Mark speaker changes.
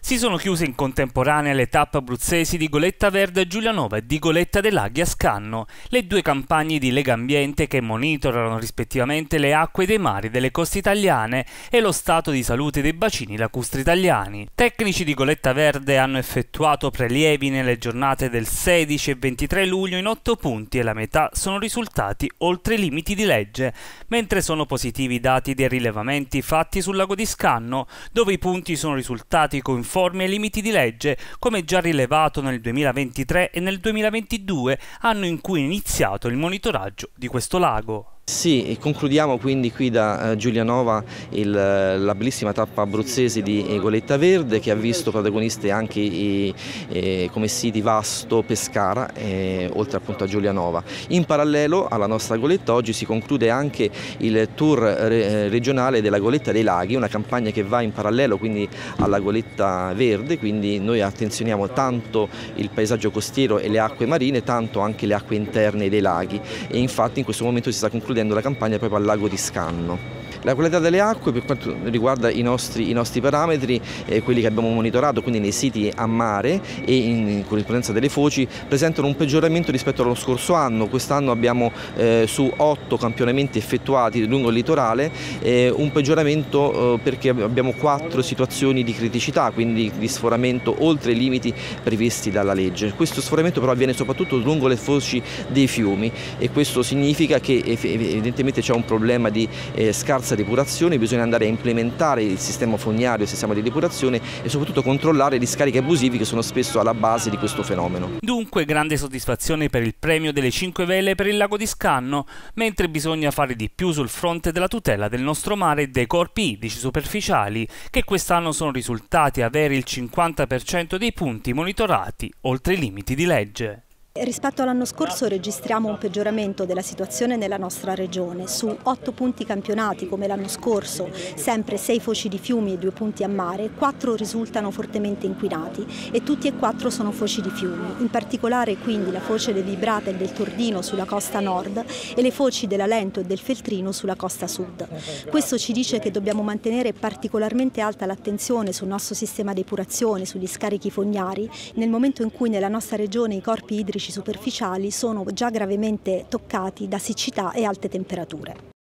Speaker 1: Si sono chiuse in contemporanea le tappe abruzzesi di Goletta Verde a Giulianova e di Goletta dei Laghi a Scanno, le due campagne di Lega Ambiente che monitorano rispettivamente le acque dei mari delle coste italiane e lo stato di salute dei bacini lacustri italiani. Tecnici di Goletta Verde hanno effettuato prelievi nelle giornate del 16 e 23 luglio in 8 punti e la metà sono risultati oltre i limiti di legge, mentre sono positivi i dati dei rilevamenti fatti sul lago di Scanno, dove i punti sono risultati conformi conformi ai limiti di legge, come già rilevato nel 2023 e nel 2022, anno in cui è iniziato il monitoraggio di questo lago.
Speaker 2: Sì, concludiamo quindi qui da eh, Giulianova il, la bellissima tappa abruzzese di Goletta Verde che ha visto protagoniste anche i, eh, come siti Vasto, Pescara, eh, oltre appunto a Giulianova. In parallelo alla nostra Goletta oggi si conclude anche il tour re, regionale della Goletta dei Laghi, una campagna che va in parallelo quindi alla Goletta Verde, quindi noi attenzioniamo tanto il paesaggio costiero e le acque marine, tanto anche le acque interne dei laghi e infatti in questo momento si sta concludendo concludendo la campagna proprio al lago di Scanno. La qualità delle acque per quanto riguarda i nostri, i nostri parametri, eh, quelli che abbiamo monitorato, quindi nei siti a mare e in, corrispondenza delle foci, presentano un peggioramento rispetto allo scorso anno. Quest'anno abbiamo eh, su otto campionamenti effettuati lungo il litorale eh, un peggioramento eh, perché abbiamo quattro situazioni di criticità, quindi di sforamento oltre i limiti previsti dalla legge. Questo sforamento però avviene soprattutto lungo le foci dei fiumi e questo significa che evidentemente c'è un problema di eh, scarsa scarsa depurazione, bisogna andare a implementare il sistema fognario, il sistema di depurazione e soprattutto controllare gli scarichi abusivi che sono spesso alla base di questo fenomeno.
Speaker 1: Dunque grande soddisfazione per il premio delle 5 vele per il lago di Scanno, mentre bisogna fare di più sul fronte della tutela del nostro mare e dei corpi idrici superficiali, che quest'anno sono risultati avere il 50% dei punti monitorati oltre i limiti di legge.
Speaker 3: Rispetto all'anno scorso registriamo un peggioramento della situazione nella nostra regione. Su otto punti campionati come l'anno scorso, sempre sei foci di fiumi e due punti a mare, quattro risultano fortemente inquinati e tutti e quattro sono foci di fiumi. In particolare quindi la foce del Vibrata e del Tordino sulla costa nord e le foci della Lento e del Feltrino sulla costa sud. Questo ci dice che dobbiamo mantenere particolarmente alta l'attenzione sul nostro sistema di depurazione, sugli scarichi fognari, nel momento in cui nella nostra regione i corpi idrici superficiali sono già gravemente toccati da siccità e alte temperature.